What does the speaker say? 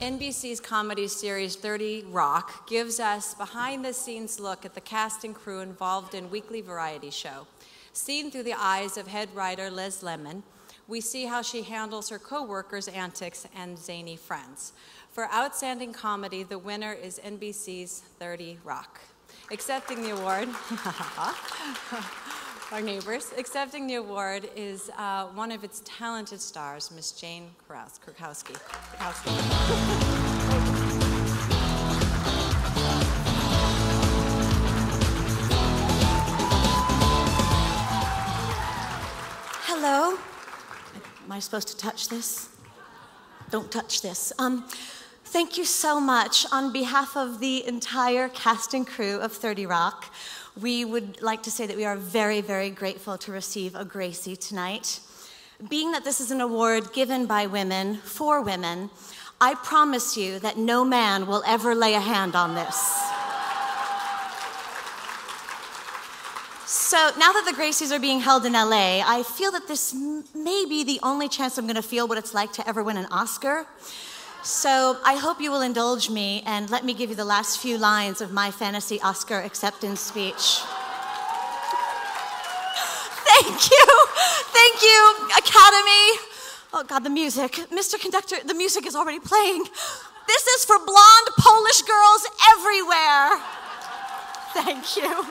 NBC's comedy series 30 Rock gives us behind the scenes look at the cast and crew involved in weekly variety show. Seen through the eyes of head writer Liz Lemon, we see how she handles her co-workers' antics and zany friends. For outstanding comedy, the winner is NBC's 30 Rock. Accepting the award, our neighbors, accepting the award is uh, one of its talented stars, Miss Jane Krakowski. Hello. Am I supposed to touch this? Don't touch this. Um, Thank you so much. On behalf of the entire cast and crew of 30 Rock, we would like to say that we are very, very grateful to receive a Gracie tonight. Being that this is an award given by women for women, I promise you that no man will ever lay a hand on this. So now that the Gracies are being held in LA, I feel that this may be the only chance I'm going to feel what it's like to ever win an Oscar. So I hope you will indulge me and let me give you the last few lines of my fantasy Oscar acceptance speech. Thank you. Thank you, Academy. Oh, God, the music. Mr. Conductor, the music is already playing. This is for blonde Polish girls everywhere. Thank you.